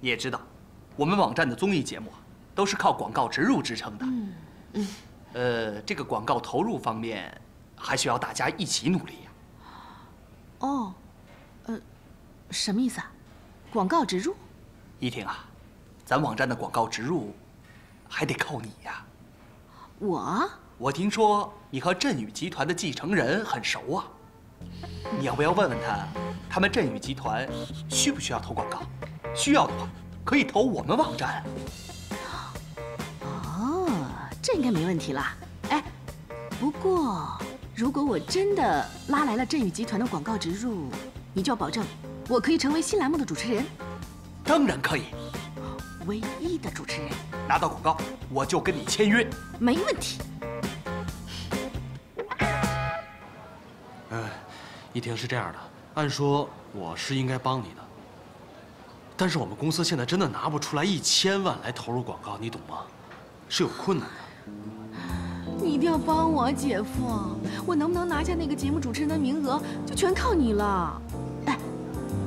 你也知道，我们网站的综艺节目都是靠广告植入支撑的。嗯嗯。呃，这个广告投入方面，还需要大家一起努力呀。哦，呃，什么意思啊？广告植入？依婷啊，咱网站的广告植入，还得靠你呀。我？我听说你和振宇集团的继承人很熟啊，你要不要问问他，他们振宇集团需不需要投广告？需要的话，可以投我们网站。哦，这应该没问题了。哎，不过如果我真的拉来了振宇集团的广告植入，你就要保证我可以成为新栏目的主持人。当然可以，唯一的主持人。拿到广告，我就跟你签约。没问题。一婷是这样的，按说我是应该帮你的，但是我们公司现在真的拿不出来一千万来投入广告，你懂吗？是有困难的。你一定要帮我，姐夫，我能不能拿下那个节目主持人的名额，就全靠你了。哎，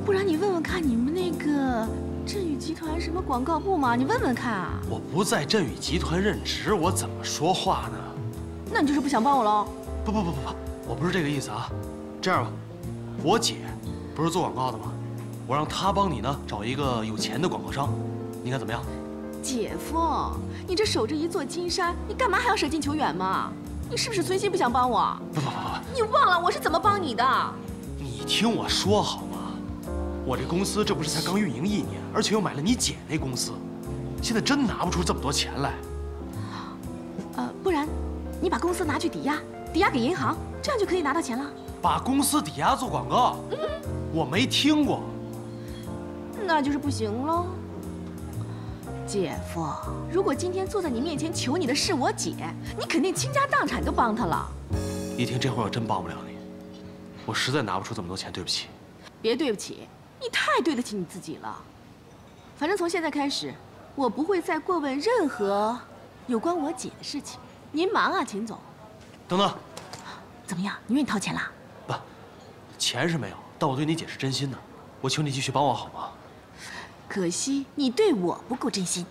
不然你问问看你们那个振宇集团什么广告部嘛，你问问看啊。我不在振宇集团任职，我怎么说话呢？那你就是不想帮我喽？不不不不不，我不是这个意思啊。这样吧，我姐不是做广告的吗？我让他帮你呢找一个有钱的广告商，你看怎么样？姐夫，你这守着一座金山，你干嘛还要舍近求远嘛？你是不是存心不想帮我？不不不不，你忘了我是怎么帮你的？你听我说好吗？我这公司这不是才刚运营一年，而且又买了你姐那公司，现在真拿不出这么多钱来。呃，不然你把公司拿去抵押，抵押给银行，这样就可以拿到钱了。把公司抵押做广告，嗯我没听过。那就是不行喽，姐夫。如果今天坐在你面前求你的是我姐，你肯定倾家荡产都帮她了。一听这会儿我真帮不了你，我实在拿不出这么多钱，对不起。别对不起，你太对得起你自己了。反正从现在开始，我不会再过问任何有关我姐的事情。您忙啊，秦总。等等，怎么样？你愿意掏钱啦？钱是没有，但我对你姐是真心的，我求你继续帮我好吗？可惜你对我不够真心。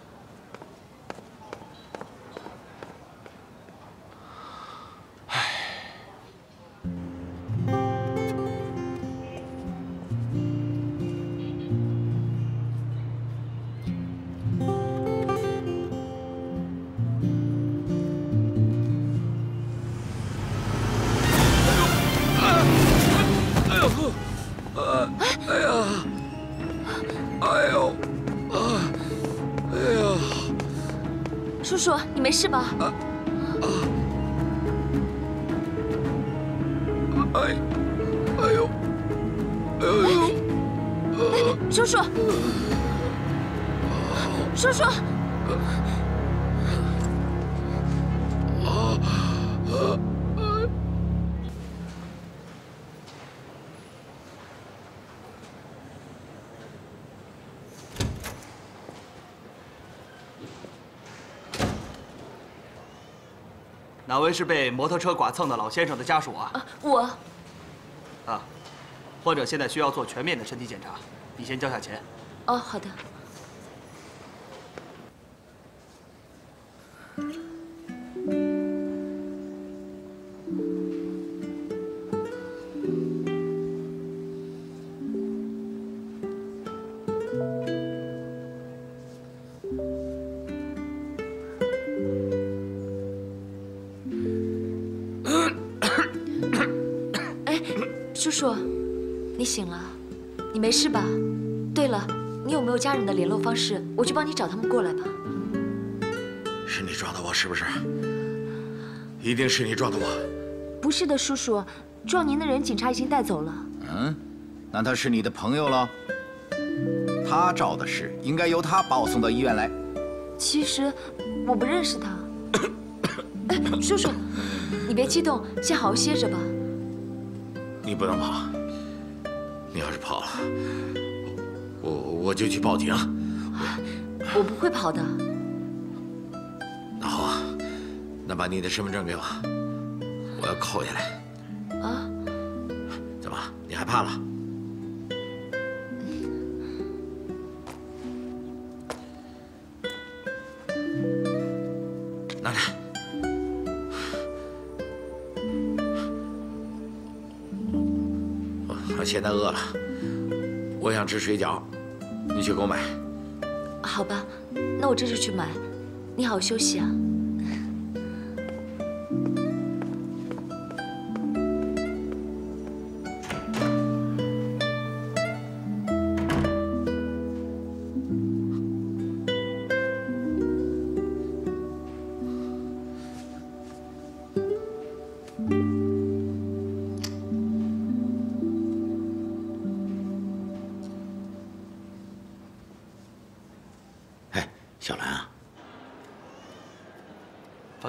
没事吧？啊啊！哎，哎呦，哎呦！叔叔，叔叔。哪位是被摩托车剐蹭的老先生的家属啊？我。啊，患者现在需要做全面的身体检查，你先交下钱。哦，好的。叔叔，你醒了，你没事吧？对了，你有没有家人的联络方式？我去帮你找他们过来吧。是你撞的我，是不是？一定是你撞的我。不是的，叔叔，撞您的人警察已经带走了。嗯，那他是你的朋友了？他肇的事应该由他把我送到医院来。其实我不认识他。叔叔，你别激动，先好好歇着吧。你不能跑，你要是跑了，我我就去报警。我不会跑的。那好啊，那把你的身份证给我，我要扣下来。啊？怎么？你害怕了？现在饿了，我想吃水饺，你去给我买。好吧，那我这就去买。你好好休息啊。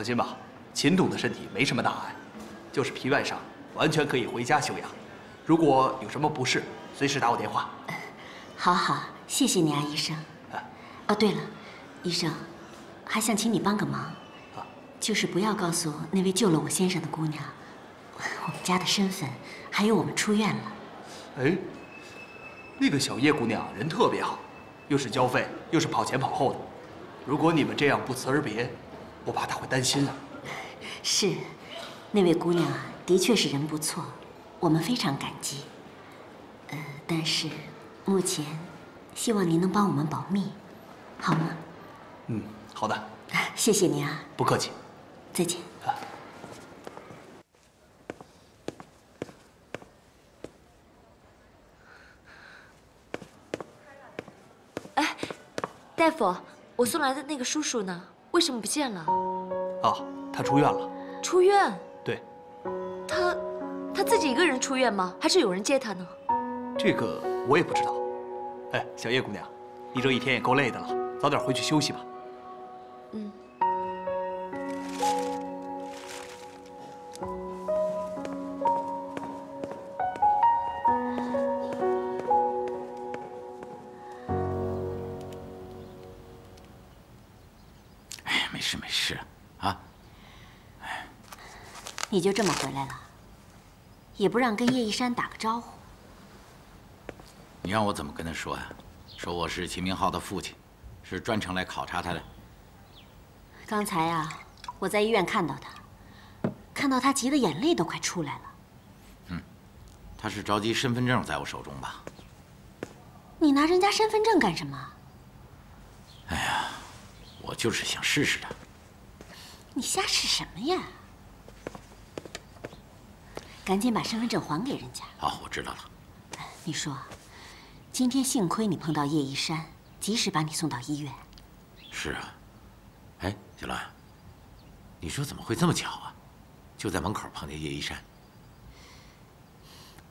放心吧，秦董的身体没什么大碍，就是皮外伤，完全可以回家休养。如果有什么不适，随时打我电话。好好，谢谢你啊，医生。哦，对了，医生，还想请你帮个忙，就是不要告诉那位救了我先生的姑娘，我们家的身份，还有我们出院了。哎，那个小叶姑娘人特别好，又是交费，又是跑前跑后的。如果你们这样不辞而别，我怕他会担心啊。是，那位姑娘啊，的确是人不错，我们非常感激。呃，但是目前，希望您能帮我们保密，好吗？嗯，好的，谢谢您啊，不客气。再见。哎大夫，我送来的那个叔叔呢？为什么不见了？哦，他出院了。出院？对。他，他自己一个人出院吗？还是有人接他呢？这个我也不知道。哎，小叶姑娘，你这一天也够累的了，早点回去休息吧。嗯。你就这么回来了，也不让跟叶一山打个招呼。你让我怎么跟他说呀？说我是秦明浩的父亲，是专程来考察他的。刚才啊，我在医院看到他，看到他急得眼泪都快出来了。嗯，他是着急身份证在我手中吧？你拿人家身份证干什么？哎呀，我就是想试试他。你瞎试什么呀？赶紧把身份证还给人家。好，我知道了。你说，今天幸亏你碰到叶一山，及时把你送到医院。是啊。哎，小兰，你说怎么会这么巧啊？就在门口碰见叶一山。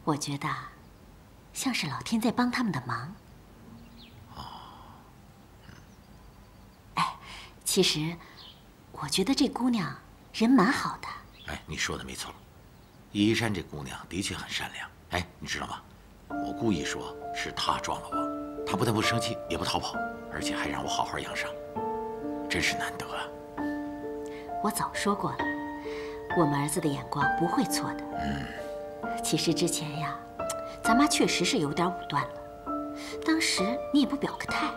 我觉得，像是老天在帮他们的忙。哦。哎，其实，我觉得这姑娘人蛮好的。哎，你说的没错。叶一山这姑娘的确很善良。哎，你知道吗？我故意说是她撞了我，她不但不生气，也不逃跑，而且还让我好好养伤，真是难得啊！我早说过了，我们儿子的眼光不会错的。嗯。其实之前呀，咱妈确实是有点武断了，当时你也不表个态。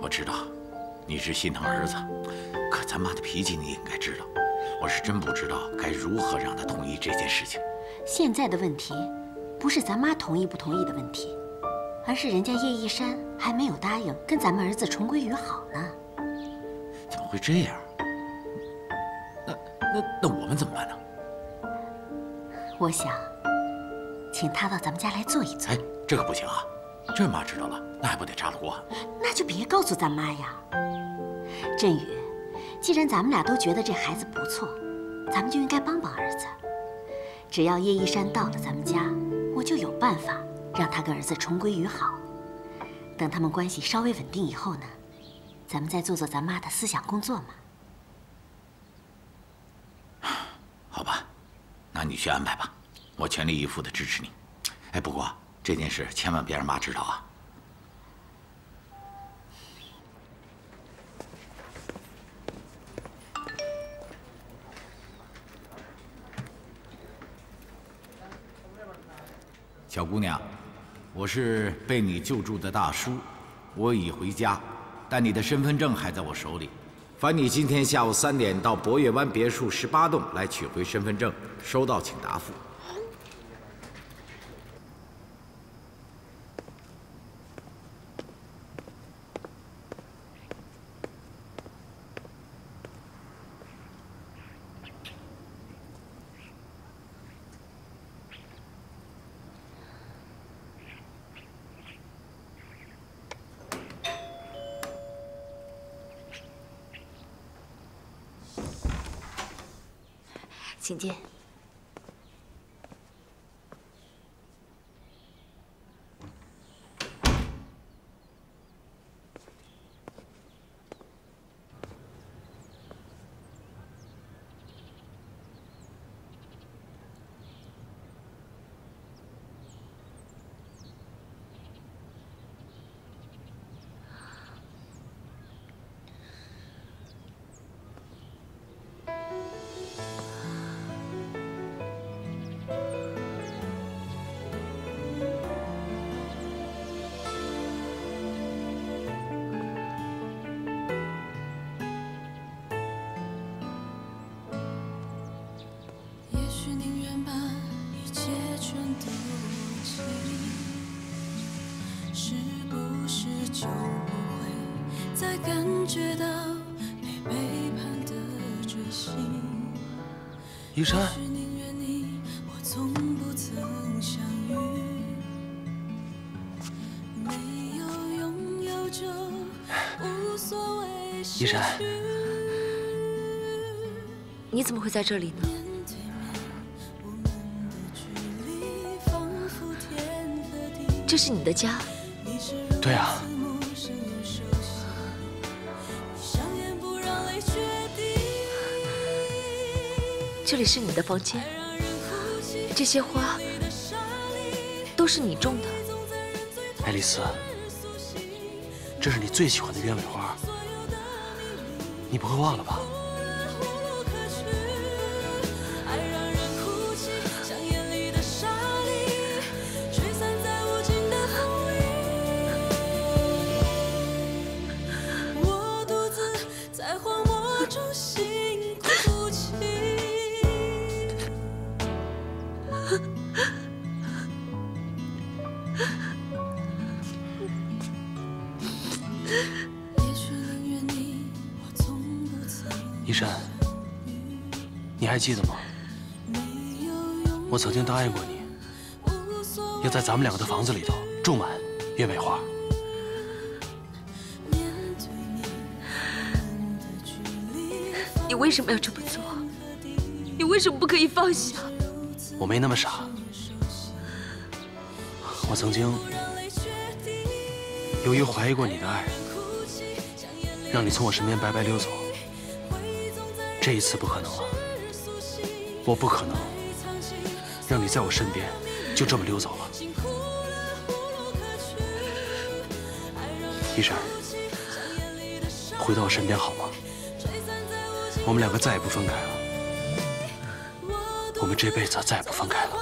我知道，你是心疼儿子，可咱妈的脾气你也应该知道。我是真不知道该如何让她同意这件事情。现在的问题，不是咱妈同意不同意的问题，而是人家叶一山还没有答应跟咱们儿子重归于好呢。怎么会这样？那那那我们怎么办呢？我想，请他到咱们家来坐一坐。哎，这可不行啊！这妈知道了，那还不得炸了锅？那就别告诉咱妈呀。振宇，既然咱们俩都觉得这孩子不错，咱们就应该帮帮儿子。只要叶一山到了咱们家，我就有办法让他跟儿子重归于好。等他们关系稍微稳定以后呢，咱们再做做咱妈的思想工作嘛。好吧，那你去安排吧，我全力以赴的支持你。哎，不过这件事千万别让妈知道啊。小姑娘，我是被你救助的大叔，我已回家，但你的身份证还在我手里。烦你今天下午三点到博悦湾别墅十八栋来取回身份证，收到请答复。依山，依山，你怎么会在这里呢？这是你的家？对啊。这里是你的房间，这些花都是你种的，爱丽丝，这是你最喜欢的鸢尾花，你不会忘了吧？还记得吗？我曾经答应过你，要在咱们两个的房子里头种满鸢尾花。你为什么要这么做？你为什么不可以放下？我没那么傻。我曾经由于怀疑过你的爱，让你从我身边白白溜走。这一次不可能了，我不可能让你在我身边就这么溜走了。医生，回到我身边好吗？我们两个再也不分开了，我们这辈子再也不分开了。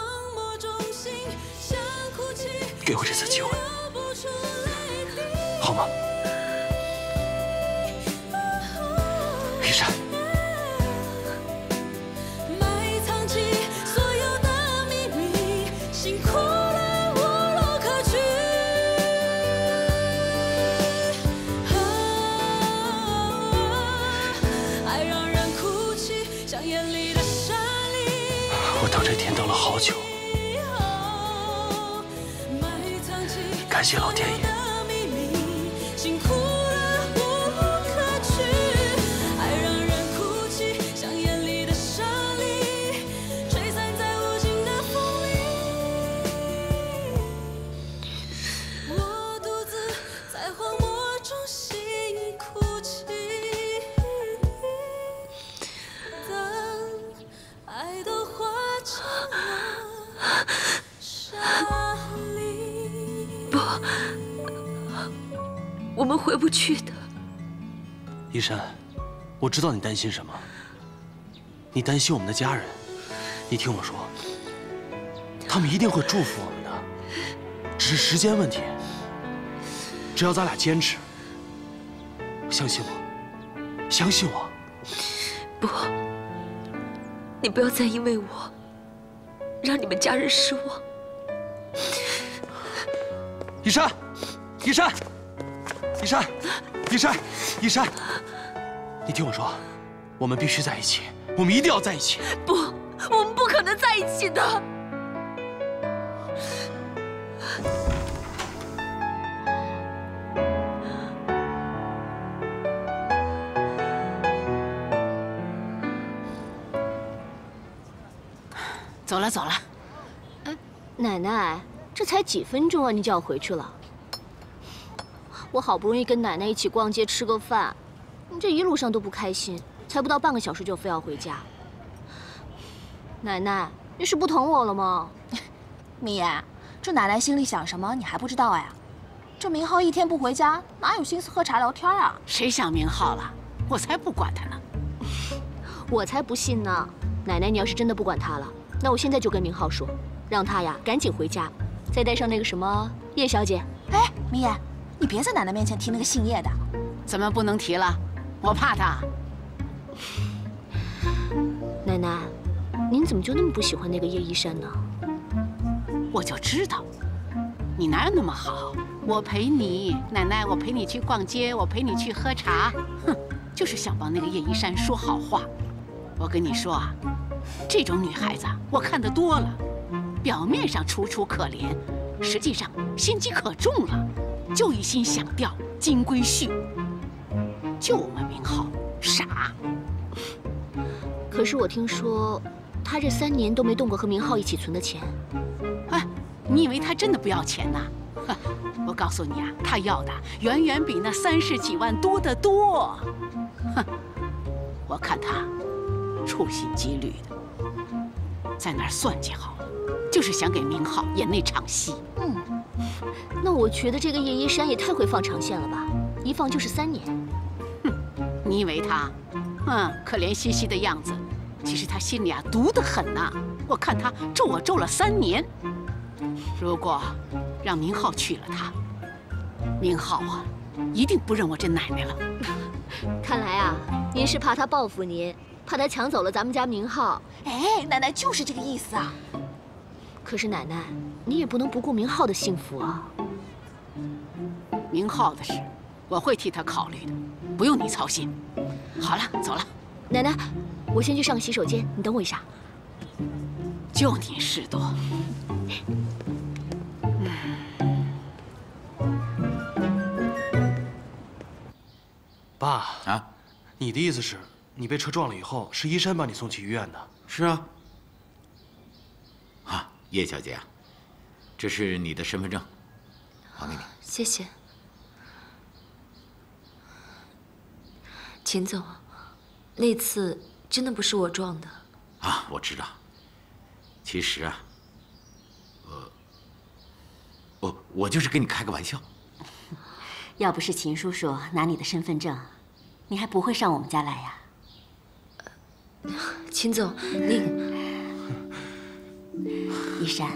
给我这次机会，谢老天爷。我知道你担心什么。你担心我们的家人，你听我说，他们一定会祝福我们的，只是时间问题。只要咱俩坚持，相信我，相信我。不，你不要再因为我。让你们家人失望。一山，依山。依山，依山，依山，你听我说，我们必须在一起，我们一定要在一起。不，我们不可能在一起的。走了走了。哎，奶奶，这才几分钟啊，你就要回去了？我好不容易跟奶奶一起逛街吃个饭，你这一路上都不开心，才不到半个小时就非要回家。奶奶，你是不疼我了吗？明言，这奶奶心里想什么你还不知道呀？这明浩一天不回家，哪有心思喝茶聊天啊？谁想明浩了？我才不管他呢！我才不信呢！奶奶，你要是真的不管他了，那我现在就跟明浩说，让他呀赶紧回家，再带上那个什么叶小姐。哎，明言。你别在奶奶面前提那个姓叶的，怎么不能提了？我怕他。奶奶，您怎么就那么不喜欢那个叶一山呢？我就知道，你哪有那么好？我陪你，奶奶，我陪你去逛街，我陪你去喝茶，哼，就是想帮那个叶一山说好话。我跟你说啊，这种女孩子我看得多了，表面上楚楚可怜，实际上心机可重了。就一心想钓金龟婿，就我们明浩傻。可是我听说，他这三年都没动过和明浩一起存的钱。哎，你以为他真的不要钱呐？我告诉你啊，他要的远远比那三十几万多得多。哼，我看他处心积虑的，在那儿算计好了，就是想给明浩演那场戏。嗯。那我觉得这个叶一山也太会放长线了吧，一放就是三年。哼，你以为他，嗯，可怜兮兮的样子，其实他心里啊毒得很呐。我看他咒我咒了三年。如果让明浩娶了她，明浩啊，一定不认我这奶奶了。看来啊，您是怕他报复您，怕他抢走了咱们家明浩。哎，奶奶就是这个意思啊。可是奶奶，你也不能不顾明浩的幸福啊。明浩的事，我会替他考虑的，不用你操心。好了，走了。奶奶，我先去上个洗手间，你等我一下。就你事多。爸啊，你的意思是，你被车撞了以后，是依山把你送去医院的？是啊。啊，叶小姐啊，这是你的身份证，还给你。谢谢。秦总，那次真的不是我撞的。啊，我知道。其实啊，呃，我我就是跟你开个玩笑。要不是秦叔叔拿你的身份证，你还不会上我们家来呀。秦总，你，一山，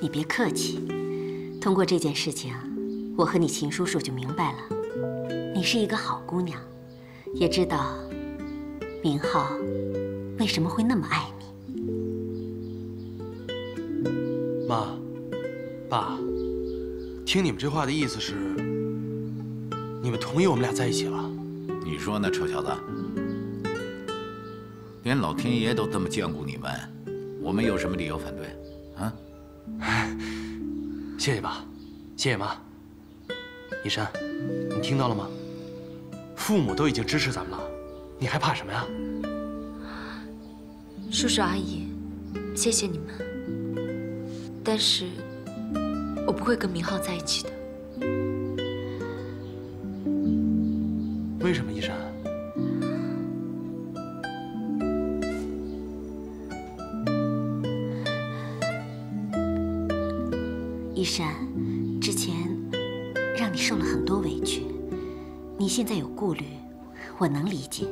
你别客气。通过这件事情，我和你秦叔叔就明白了，你是一个好姑娘。也知道明浩为什么会那么爱你。妈，爸，听你们这话的意思是，你们同意我们俩在一起了？你说呢，臭小子？连老天爷都这么眷顾你们，我们有什么理由反对？啊？谢谢爸，谢谢妈。一山，你听到了吗？父母都已经支持咱们了，你还怕什么呀？叔叔阿姨，谢谢你们。但是，我不会跟明浩在一起的。为什么，一山？一山，之前让你受了很多委屈。你现在有顾虑，我能理解。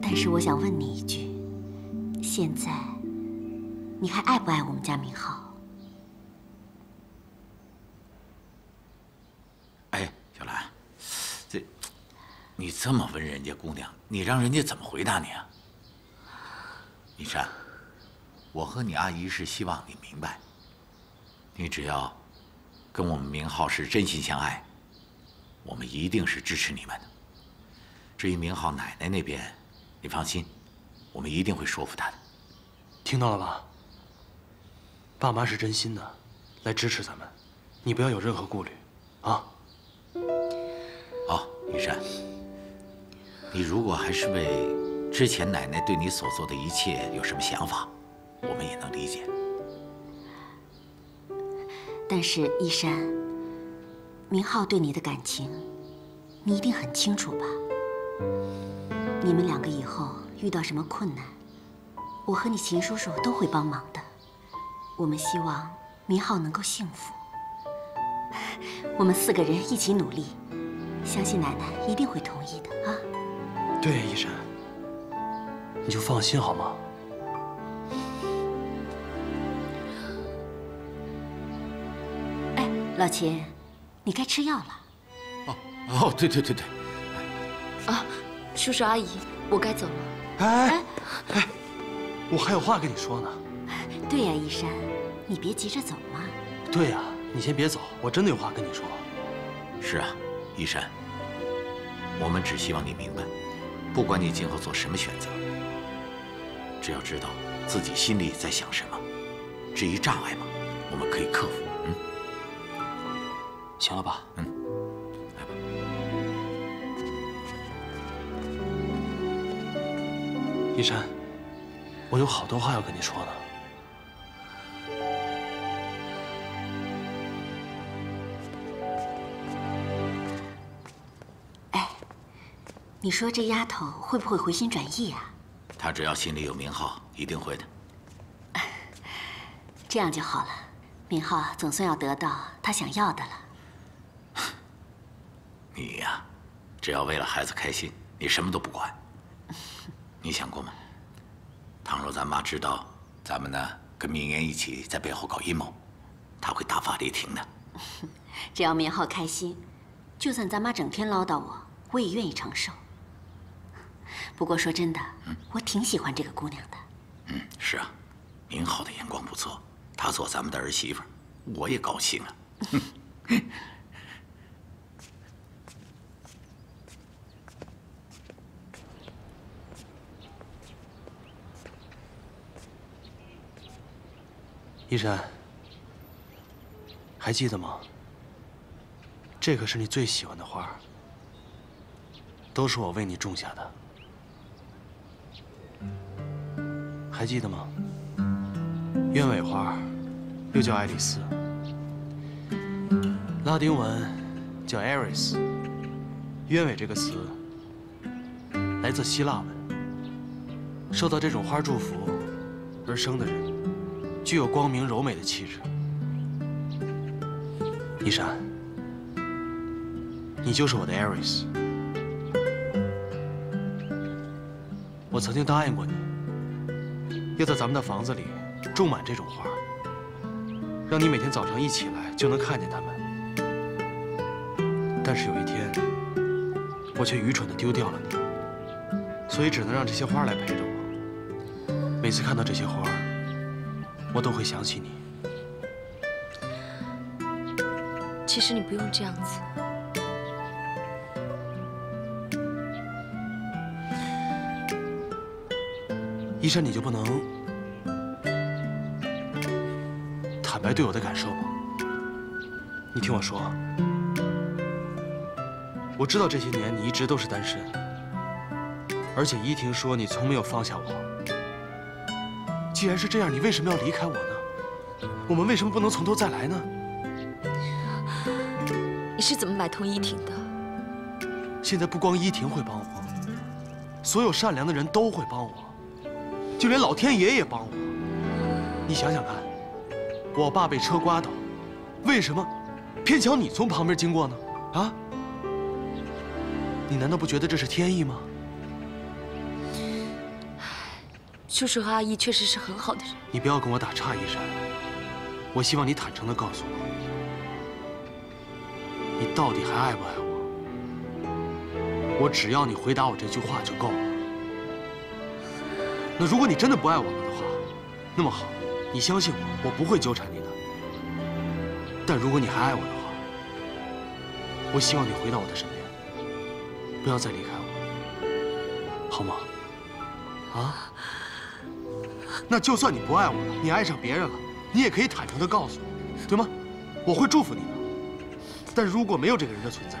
但是我想问你一句：现在你还爱不爱我们家明浩？哎，小兰，这你这么问人家姑娘，你让人家怎么回答你啊？一山，我和你阿姨是希望你明白，你只要跟我们明浩是真心相爱。我们一定是支持你们的。至于明浩奶奶那边，你放心，我们一定会说服她的。听到了吧？爸妈是真心的，来支持咱们，你不要有任何顾虑，啊？好，雨山，你如果还是为之前奶奶对你所做的一切有什么想法，我们也能理解。但是依山，明浩对你的感情，你一定很清楚吧？你们两个以后遇到什么困难，我和你秦叔叔都会帮忙的。我们希望明浩能够幸福。我们四个人一起努力，相信奶奶一定会同意的啊！对，依山，你就放心好吗？哎，老秦，你该吃药了。哦哦，对对对对，啊，叔叔阿姨，我该走了。哎哎，我还有话跟你说呢。对呀，依山，你别急着走嘛。对呀，你先别走，我真的有话跟你说。是啊，依山，我们只希望你明白，不管你今后做什么选择，只要知道自己心里在想什么，至于障碍嘛，我们可以克服。嗯，行了吧？嗯，来吧。依山，我有好多话要跟你说呢。哎你说这丫头会不会回心转意啊？她只要心里有明浩，一定会的。这样就好了，明浩总算要得到他想要的了。你呀，只要为了孩子开心，你什么都不管。你想过吗？倘若咱妈知道咱们呢跟明言一起在背后搞阴谋，她会大发雷霆的。只要明浩开心，就算咱妈整天唠叨我，我也愿意承受。不过说真的，我挺喜欢这个姑娘的。嗯，是啊，明浩的眼光不错，她做咱们的儿媳妇，我也高兴啊。依山，还记得吗？这可是你最喜欢的花，都是我为你种下的。还记得吗？鸢尾花又叫爱丽丝，拉丁文叫 Aris。鸢尾这个词来自希腊文，受到这种花祝福而生的人，具有光明柔美的气质。依山，你就是我的 Aries。我曾经答应过你。要在咱们的房子里种满这种花，让你每天早上一起来就能看见它们。但是有一天，我却愚蠢地丢掉了你，所以只能让这些花来陪着我。每次看到这些花，我都会想起你。其实你不用这样子。依山，你就不能坦白对我的感受吗？你听我说，我知道这些年你一直都是单身，而且依婷说你从没有放下我。既然是这样，你为什么要离开我呢？我们为什么不能从头再来呢？你是怎么买通依婷的？现在不光依婷会帮我，所有善良的人都会帮我。就连老天爷也帮我。你想想看，我爸被车刮倒，为什么偏巧你从旁边经过呢？啊？你难道不觉得这是天意吗？叔叔和阿姨确实是很好的人。你不要跟我打岔，依山。我希望你坦诚地告诉我，你到底还爱不爱我？我只要你回答我这句话就够了。那如果你真的不爱我了的话，那么好，你相信我，我不会纠缠你的。但如果你还爱我的话，我希望你回到我的身边，不要再离开我，好吗？啊？那就算你不爱我了，你爱上别人了，你也可以坦诚的告诉我，对吗？我会祝福你的。但如果没有这个人的存在，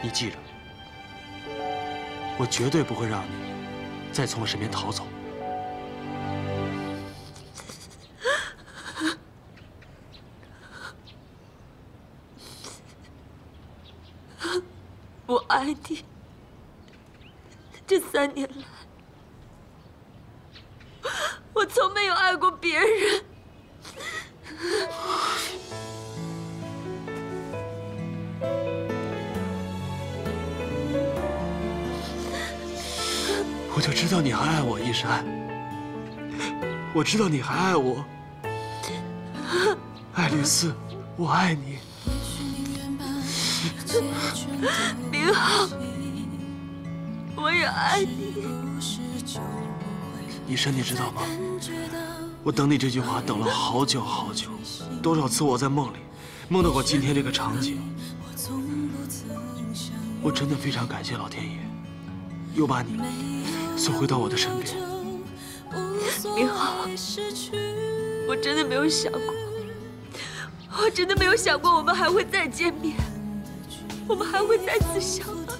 你记着。我绝对不会让你再从我身边逃走。我爱你。这三年。我知道你还爱我，爱丽丝，我爱你。明浩，我也爱你。医生，你知道吗？我等你这句话等了好久好久，多少次我在梦里梦到过今天这个场景。我真的非常感谢老天爷，又把你送回到我的身边。明浩，我真的没有想过，我真的没有想过我们还会再见面，我们还会再次相爱。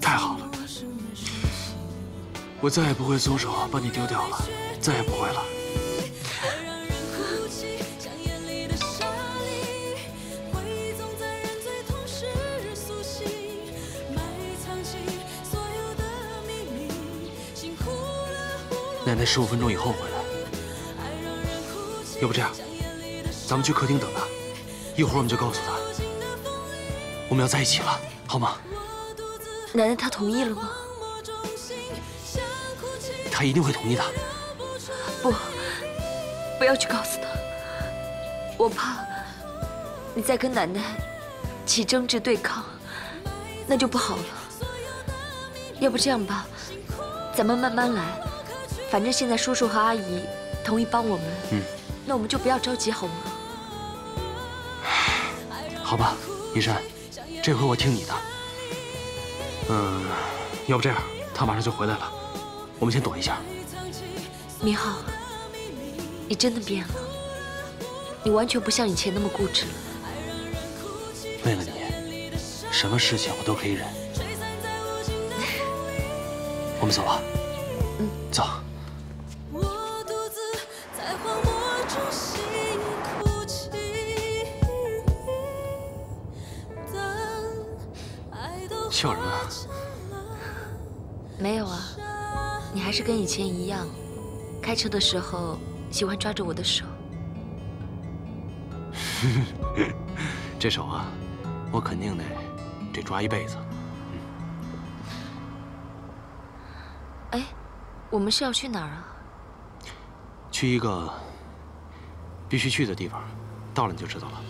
太好了，我再也不会松手把你丢掉了，再也不会了。奶奶十五分钟以后回来，要不这样，咱们去客厅等她，一会儿我们就告诉她，我们要在一起了，好吗？奶奶她同意了吗？她一定会同意的。不，不要去告诉她，我怕你再跟奶奶起争执对抗，那就不好了。要不这样吧，咱们慢慢来。反正现在叔叔和阿姨同意帮我们，嗯，那我们就不要着急，好吗？好吧，一山，这回我听你的。嗯，要不这样，他马上就回来了，我们先躲一下。明浩，你真的变了，你完全不像以前那么固执了。为了你，什么事情我都可以忍。我们走吧。是跟以前一样，开车的时候喜欢抓着我的手。这手啊，我肯定得得抓一辈子。哎，我们是要去哪儿啊？去一个必须去的地方，到了你就知道了。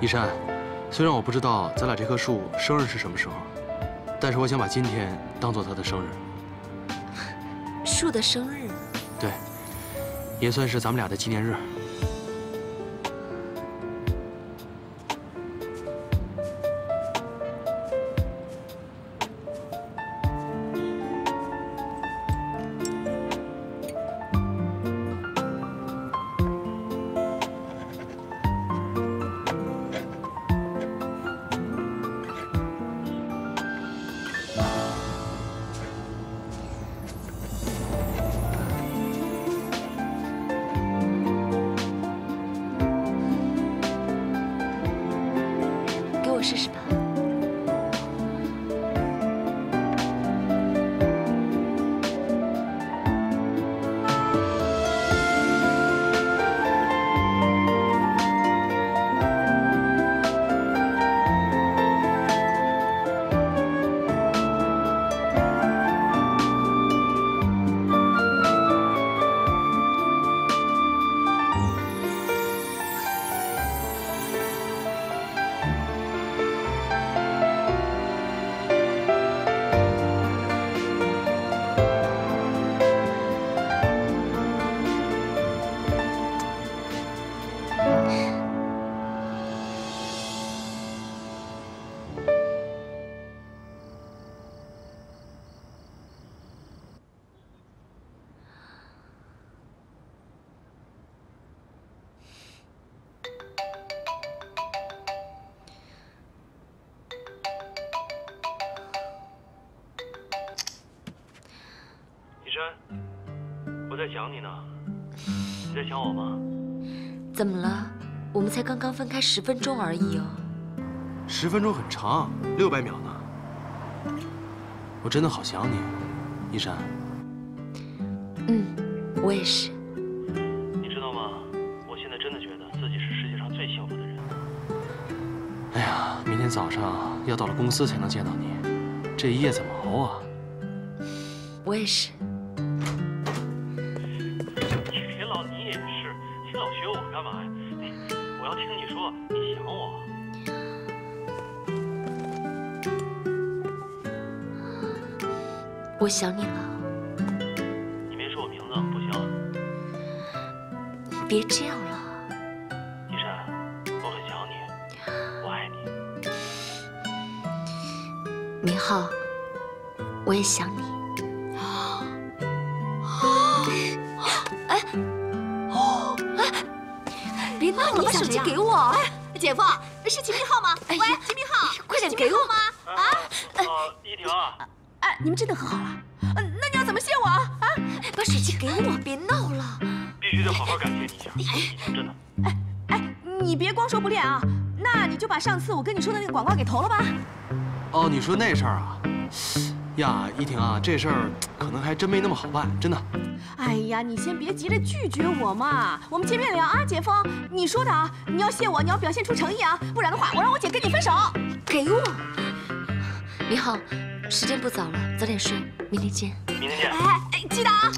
一山，虽然我不知道咱俩这棵树生日是什么时候，但是我想把今天当做它的生日。树的生日？对，也算是咱们俩的纪念日。想你呢。你在想我吗？怎么了？我们才刚刚分开十分钟而已哦。十分钟很长，六百秒呢。我真的好想你，一山。嗯，我也是。你知道吗？我现在真的觉得自己是世界上最幸福的人。哎呀，明天早上要到了公司才能见到你，这一夜怎么熬啊？我也是。想你了。你没说我名字，不行。别这样了。一山，我很想你，我爱你。明浩，我也想你。哎，哦，哎，别闹了，把手机给我。哎，姐夫，是秦明浩吗？喂，秦明浩，快点给我吗？啊？呃，依婷啊。哎，你们真的和好了？怎么谢我啊？啊？把手机给我，别闹了。必须得好好感谢你一下，真的。哎哎，你别光说不练啊，那你就把上次我跟你说的那个广告给投了吧。哦，你说那事儿啊？呀，依婷啊，这事儿可能还真没那么好办，真的。哎呀，你先别急着拒绝我嘛，我们见面聊啊，姐夫。你说的啊，你要谢我，你要表现出诚意啊，不然的话，我让我姐跟你分手。给我，明浩，时间不早了，早点睡，明天见。明天见。哎哎，记得啊。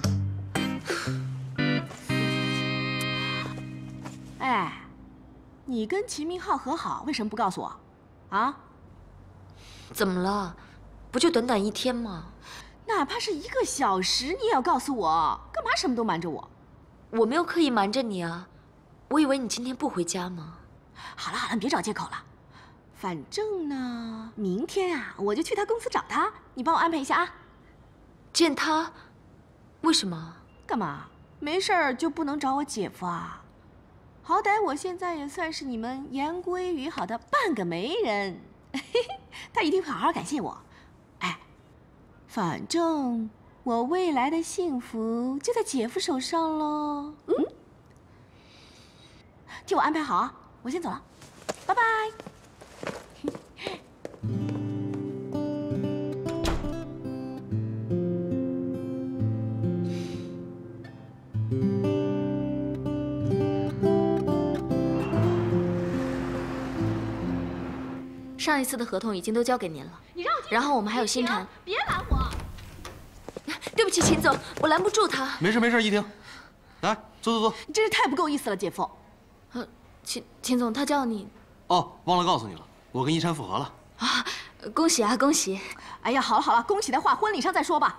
哎，你跟秦明浩和好，为什么不告诉我？啊？怎么了？不就短短一天吗？哪怕是一个小时，你也要告诉我，干嘛什么都瞒着我？我没有刻意瞒着你啊，我以为你今天不回家吗？好了好了，别找借口了。反正呢，明天啊，我就去他公司找他，你帮我安排一下啊。见他？为什么？干嘛？没事儿就不能找我姐夫啊？好歹我现在也算是你们言归于好的半个媒人，他一定会好好感谢我。哎，反正我未来的幸福就在姐夫手上喽。嗯，替我安排好啊，我先走了，拜拜。上一次的合同已经都交给您了，你让然后我们还有新产。别拦我！对不起，秦总，我拦不住他。没事没事，依婷，来坐坐坐。你真是太不够意思了，姐夫。呃，秦秦总，他叫你。哦，忘了告诉你了，我跟依山复合了。啊，恭喜啊，恭喜！哎呀，好了好了，恭喜的话婚礼上再说吧。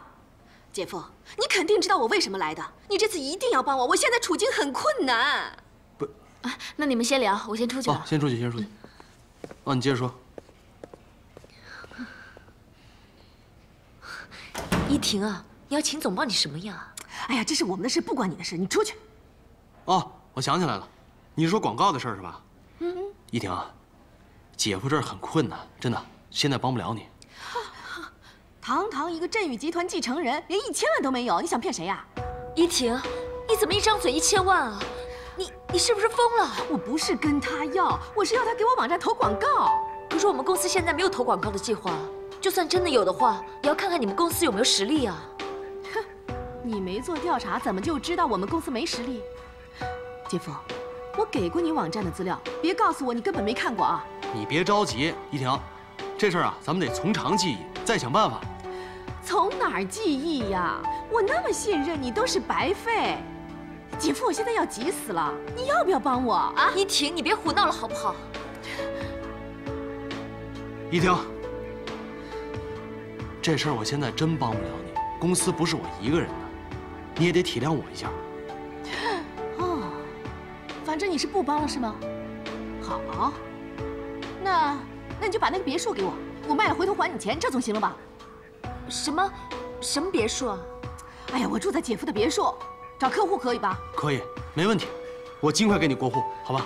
姐夫，你肯定知道我为什么来的，你这次一定要帮我，我现在处境很困难。不，啊，那你们先聊，我先出去了。哦，先出去，先出去。哦，你接着说。依婷啊，你要秦总帮你什么呀？哎呀，这是我们的事，不关你的事，你出去。哦，我想起来了，你是说广告的事儿是吧？嗯。依婷啊，姐夫这儿很困难，真的，现在帮不了你。堂堂一个振宇集团继承人，连一千万都没有，你想骗谁呀？依婷，你怎么一张嘴一千万啊？你你是不是疯了？我不是跟他要，我是要他给我网站投广告。可是我们公司现在没有投广告的计划，就算真的有的话，也要看看你们公司有没有实力啊。哼，你没做调查，怎么就知道我们公司没实力？姐夫，我给过你网站的资料，别告诉我你根本没看过啊！你别着急，依婷，这事儿啊，咱们得从长计议，再想办法。从哪儿记忆呀？我那么信任你，都是白费。姐夫，我现在要急死了，你要不要帮我啊？依婷，你别胡闹了好不好？依婷，这事儿我现在真帮不了你，公司不是我一个人的，你也得体谅我一下。哦，反正你是不帮了是吗？好，那那你就把那个别墅给我，我卖了回头还你钱，这总行了吧？什么？什么别墅啊？哎呀，我住在姐夫的别墅，找客户可以吧？可以，没问题，我尽快给你过户，好吧？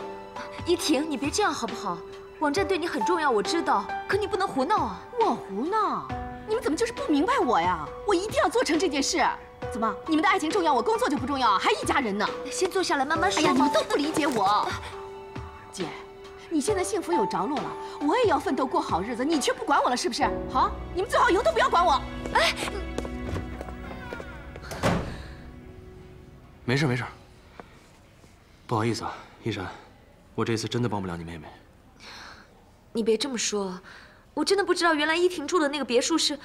依婷，你别这样好不好？网站对你很重要，我知道，可你不能胡闹啊！我胡闹？你们怎么就是不明白我呀？我一定要做成这件事。怎么，你们的爱情重要，我工作就不重要？还一家人呢？先坐下来慢慢说。哎呀，你们都不理解我。姐，你现在幸福有着落了，我也要奋斗过好日子，你却不管我了，是不是？好，你们最好以后都不要管我。哎，没事没事。不好意思啊，依山，我这次真的帮不了你妹妹。你别这么说，我真的不知道原来依婷住的那个别墅是……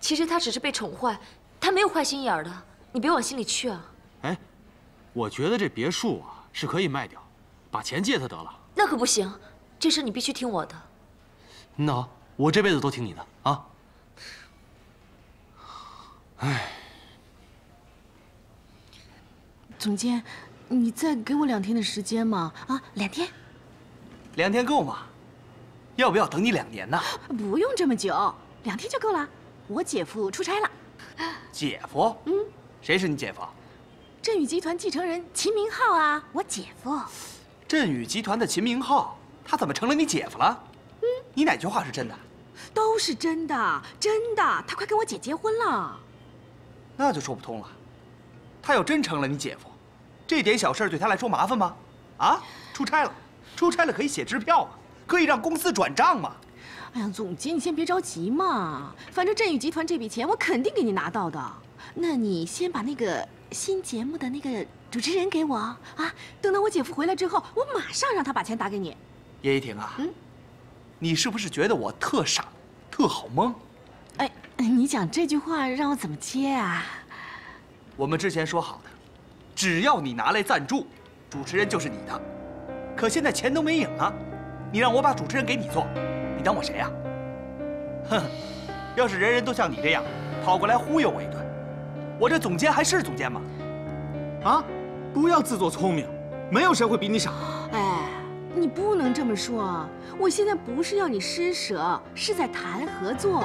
其实她只是被宠坏。她没有坏心眼儿的，你别往心里去啊。哎，我觉得这别墅啊是可以卖掉，把钱借她得了。那可不行，这事你必须听我的。那好，我这辈子都听你的啊。哎，总监，你再给我两天的时间嘛？啊，两天？两天够吗？要不要等你两年呢？不用这么久，两天就够了。我姐夫出差了。姐夫？嗯，谁是你姐夫？振宇集团继承人秦明浩啊，我姐夫。振宇集团的秦明浩，他怎么成了你姐夫了？嗯，你哪句话是真的？都是真的，真的。他快跟我姐结婚了。那就说不通了。他要真成了你姐夫，这点小事对他来说麻烦吗？啊，出差了，出差了可以写支票吗？可以让公司转账吗？哎呀，总监，你先别着急嘛，反正振宇集团这笔钱我肯定给你拿到的。那你先把那个新节目的那个主持人给我啊，等到我姐夫回来之后，我马上让他把钱打给你。叶一婷啊，嗯，你是不是觉得我特傻，特好蒙？哎，你讲这句话让我怎么接啊？我们之前说好的，只要你拿来赞助，主持人就是你的。可现在钱都没影了，你让我把主持人给你做。你当我谁呀？哼！要是人人都像你这样跑过来忽悠我一顿，我这总监还是总监吗？啊！不要自作聪明，没有谁会比你傻。哎，你不能这么说。我现在不是要你施舍，是在谈合作。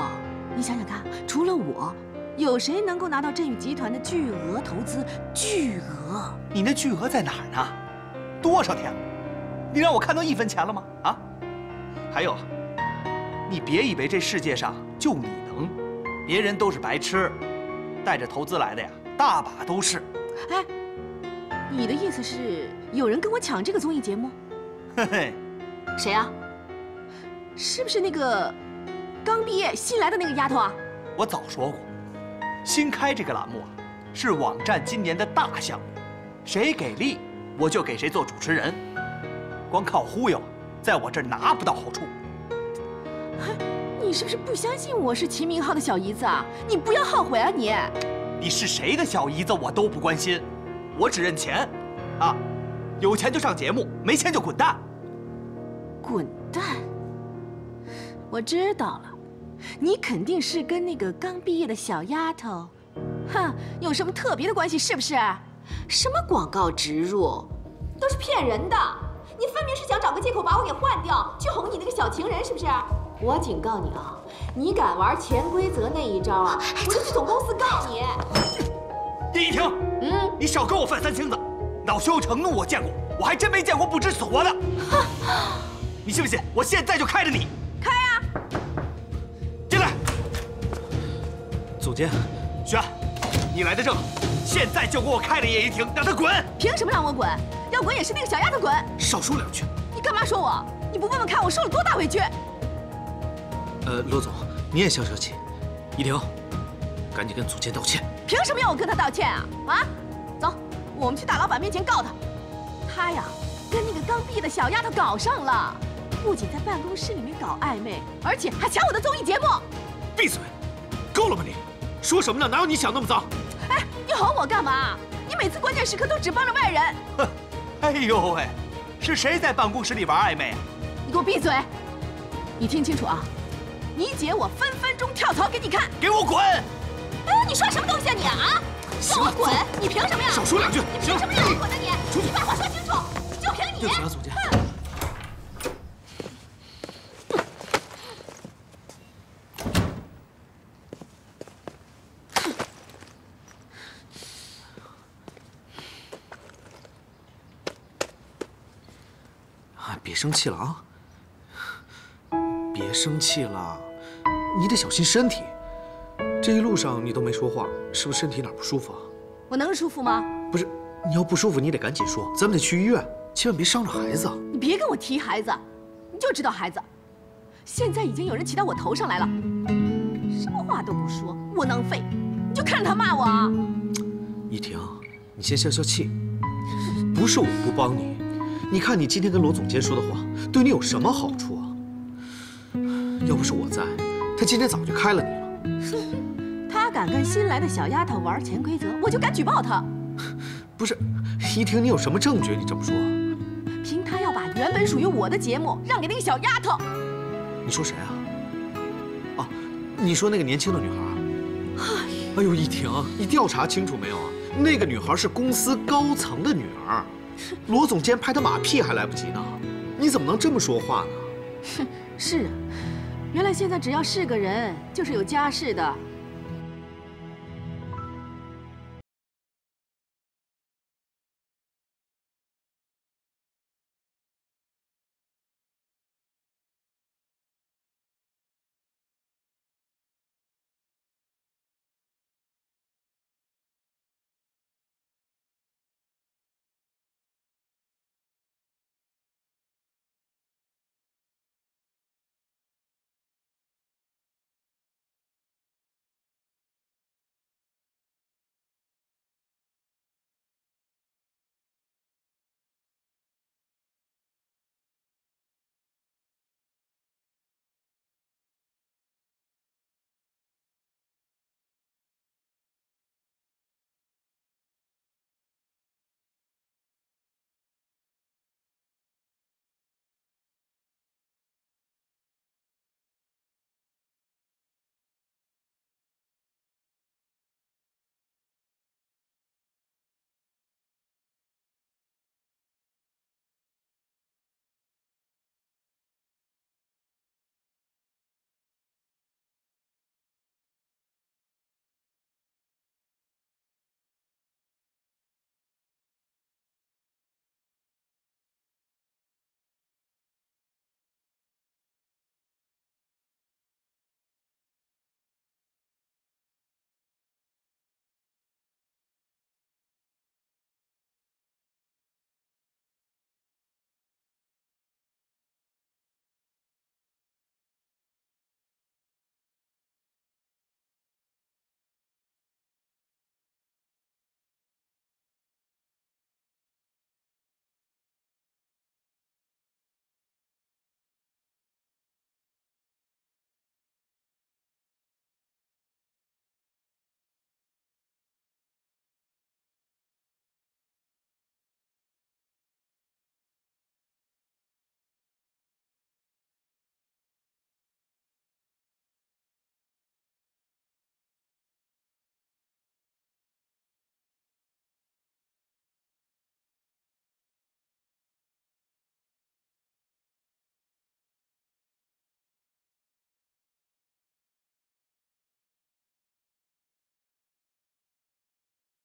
你想想看，除了我，有谁能够拿到振宇集团的巨额投资？巨额！你那巨额在哪儿呢？多少天了？你让我看到一分钱了吗？啊！还有。你别以为这世界上就你能，别人都是白痴，带着投资来的呀，大把都是。哎，你的意思是有人跟我抢这个综艺节目？嘿嘿，谁啊？是不是那个刚毕业新来的那个丫头啊？我早说过，新开这个栏目啊，是网站今年的大项目，谁给力我就给谁做主持人，光靠忽悠，在我这儿拿不到好处。你是不是不相信我是秦明浩的小姨子啊？你不要后悔啊！你，你是谁的小姨子我都不关心，我只认钱，啊，有钱就上节目，没钱就滚蛋。滚蛋！我知道了，你肯定是跟那个刚毕业的小丫头，哼，有什么特别的关系是不是？什么广告植入，都是骗人的！你分明是想找个借口把我给换掉，去哄你那个小情人，是不是？我警告你啊！你敢玩潜规则那一招啊，我就去总公司告你。叶一婷，嗯，你少跟我犯三清子，恼羞成怒我见过，我还真没见过不知死活的。你信不信？我现在就开着你。开啊！进来。总监，轩，你来的正好，现在就给我开了叶一婷，让她滚。凭什么让我滚？要滚也是那个小丫头滚。少说两句。你干嘛说我？你不问问看我受了多大委屈？呃，罗总，你也消消气。依婷，赶紧跟总监道歉。凭什么要我跟他道歉啊？啊，走，我们去大老板面前告他。他呀，跟那个刚毕业的小丫头搞上了，不仅在办公室里面搞暧昧，而且还抢我的综艺节目。闭嘴！够了吧你？说什么呢？哪有你想那么脏？哎，你吼我干嘛？你每次关键时刻都只帮着外人。哼！哎呦喂，是谁在办公室里玩暧昧啊？你给我闭嘴！你听清楚啊！你姐我分分钟跳槽给你看，给我滚！哎，你说什么东西啊你啊？让我滚！你凭什么呀？少说两句！你凭什么让我滚呢你？你把话说清楚！就凭你！对不起啊，总监。生气了啊！别生气了。你得小心身体，这这一路上你都没说话，是不是身体哪不舒服啊？我能舒服吗？不是，你要不舒服你得赶紧说，咱们得去医院，千万别伤着孩子。你别跟我提孩子，你就知道孩子。现在已经有人骑到我头上来了，什么话都不说，窝囊废，你就看着他骂我啊！依婷，你先消消气，不是我不帮你，你看你今天跟罗总监说的话，对你有什么好处啊？要不是我在，他今天早就开了你了。他敢跟新来的小丫头玩潜规则，我就敢举报他。不是，依婷，你有什么证据？你这么说？凭他要把原本属于我的节目让给那个小丫头。你说谁啊？啊，你说那个年轻的女孩？哎呦，依婷，你调查清楚没有啊？那个女孩是公司高层的女儿，罗总监拍他马屁还来不及呢。你怎么能这么说话呢？哼 是啊，原来现在只要是个人，就是有家室的，